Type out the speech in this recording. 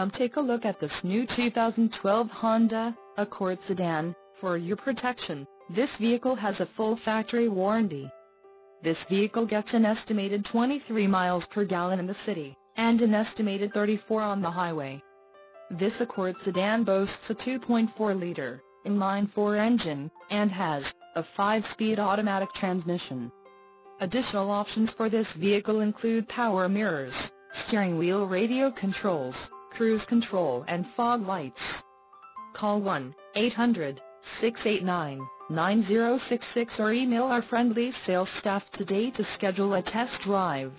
Come take a look at this new 2012 Honda Accord sedan. For your protection, this vehicle has a full factory warranty. This vehicle gets an estimated 23 miles per gallon in the city, and an estimated 34 on the highway. This Accord sedan boasts a 2.4-liter, inline-four engine, and has a 5-speed automatic transmission. Additional options for this vehicle include power mirrors, steering wheel radio controls, cruise control and fog lights. Call 1-800-689-9066 or email our friendly sales staff today to schedule a test drive.